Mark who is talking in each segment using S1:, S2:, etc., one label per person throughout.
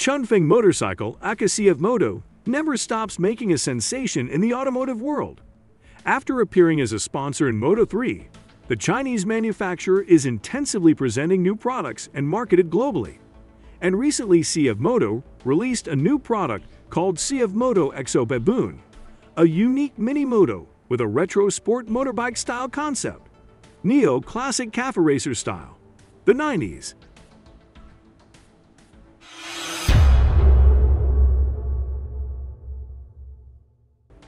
S1: Chunfeng motorcycle aka Moto never stops making a sensation in the automotive world. After appearing as a sponsor in Moto 3, the Chinese manufacturer is intensively presenting new products and marketed globally. And recently CF Moto released a new product called CF Moto XO Baboon, a unique mini moto with a retro sport motorbike style concept. Neo Classic Cafe Racer style. The 90s.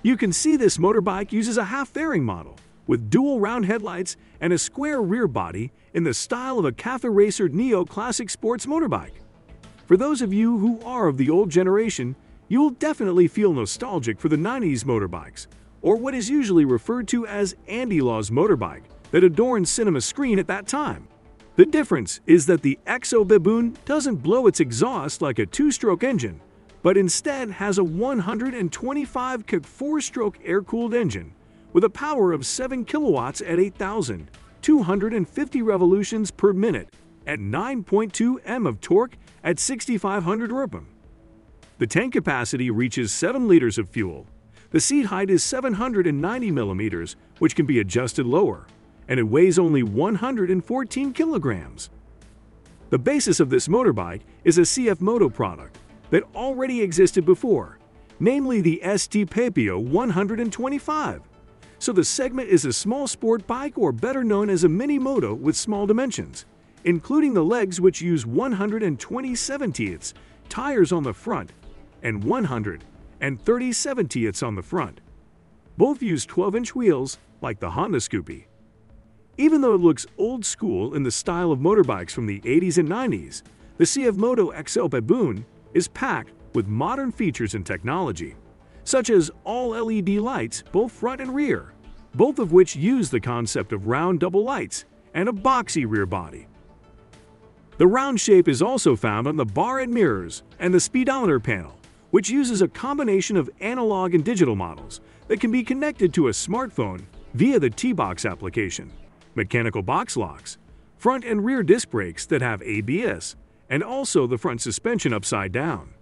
S1: You can see this motorbike uses a half-fairing model with dual round headlights and a square rear body in the style of a Cafe Racer Neo Classic Sports motorbike. For those of you who are of the old generation, you will definitely feel nostalgic for the 90s motorbikes, or what is usually referred to as Andy Lau's motorbike that adorned cinema screen at that time. The difference is that the XO Baboon doesn't blow its exhaust like a two-stroke engine, but instead has a 125 kick four-stroke air-cooled engine with a power of 7 kilowatts at 8,250 revolutions per minute at 9.2 m of torque at 6,500 rpm. The tank capacity reaches 7 liters of fuel. The seat height is 790 millimeters, which can be adjusted lower, and it weighs only 114 kilograms. The basis of this motorbike is a CF Moto product that already existed before, namely the ST Papio 125. So the segment is a small sport bike or better known as a mini moto with small dimensions, including the legs which use 127 teeths, tires on the front, and 137 teeths on the front. Both use 12-inch wheels like the Honda Scoopy. Even though it looks old school in the style of motorbikes from the 80s and 90s, the CF Moto XO Baboon is packed with modern features and technology, such as all LED lights both front and rear, both of which use the concept of round double lights and a boxy rear body. The round shape is also found on the bar and mirrors and the speedometer panel, which uses a combination of analog and digital models that can be connected to a smartphone via the T-Box application, mechanical box locks, front and rear disc brakes that have ABS, and also the front suspension upside down.